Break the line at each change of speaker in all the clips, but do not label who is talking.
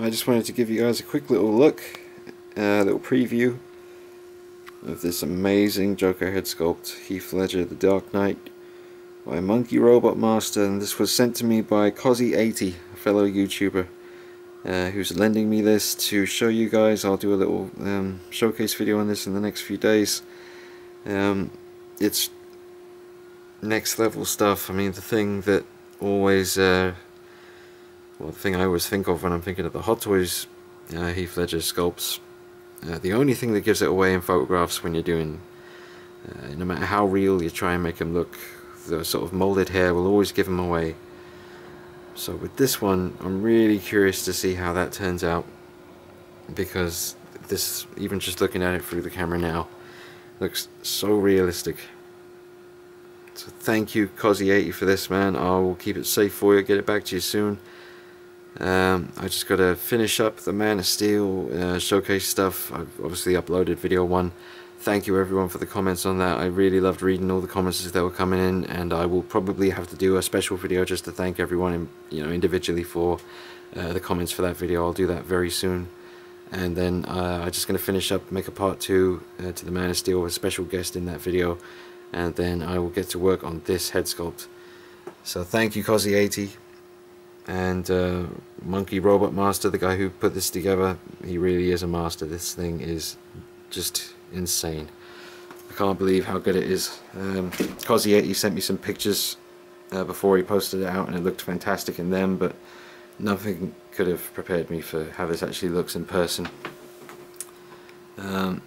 I just wanted to give you guys a quick little look, a uh, little preview of this amazing Joker head sculpt, Heath Ledger The Dark Knight by Monkey Robot Master and this was sent to me by Cozzie80, a fellow YouTuber uh, who's lending me this to show you guys. I'll do a little um, showcase video on this in the next few days. Um, it's next level stuff. I mean the thing that always uh, well, the thing I always think of when I'm thinking of the Hot Toys uh, Heath Ledger sculpts, uh, the only thing that gives it away in photographs when you're doing, uh, no matter how real you try and make them look, the sort of molded hair will always give them away. So with this one, I'm really curious to see how that turns out, because this, even just looking at it through the camera now, looks so realistic. So thank you Cozzie80, for this man, I will keep it safe for you, get it back to you soon. Um, I just got to finish up the Man of Steel uh, showcase stuff. I've obviously uploaded video one. Thank you everyone for the comments on that. I really loved reading all the comments that were coming in and I will probably have to do a special video just to thank everyone in, you know, individually for uh, the comments for that video. I'll do that very soon. And then uh, I'm just going to finish up, make a part two uh, to the Man of Steel with a special guest in that video. And then I will get to work on this head sculpt. So thank you Cozzie80 and uh, Monkey Robot Master, the guy who put this together, he really is a master. This thing is just insane. I can't believe how good it is. Um, Cozzie80 sent me some pictures uh, before he posted it out and it looked fantastic in them, but nothing could have prepared me for how this actually looks in person. Um,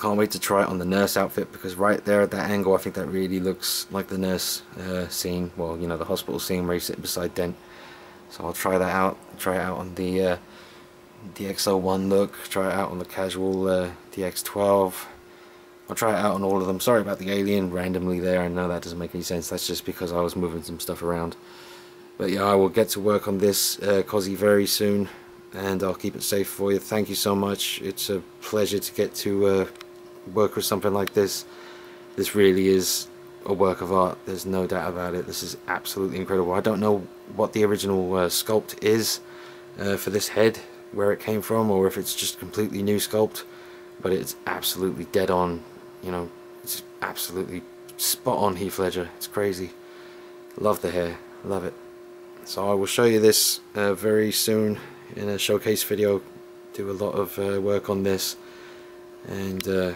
can't wait to try it on the nurse outfit because right there at that angle I think that really looks like the nurse uh, scene. Well you know the hospital scene where he's sitting beside Dent. So I'll try that out try it out on the uh, DX01 look try it out on the casual uh, DX12 I'll try it out on all of them. Sorry about the alien randomly there. I know that doesn't make any sense. That's just because I was moving some stuff around. But yeah I will get to work on this uh, Cozzie very soon and I'll keep it safe for you. Thank you so much. It's a pleasure to get to uh, work with something like this. This really is a work of art. There's no doubt about it. This is absolutely incredible. I don't know what the original uh, sculpt is uh, for this head, where it came from, or if it's just completely new sculpt. But it's absolutely dead on. You know, it's absolutely spot on Heath Ledger. It's crazy. Love the hair. Love it. So I will show you this uh, very soon in a showcase video. Do a lot of uh, work on this. And uh,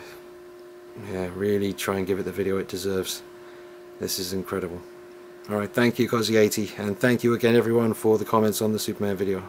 yeah, really try and give it the video it deserves. This is incredible. Alright, thank you Cozzie80 and thank you again everyone for the comments on the Superman video.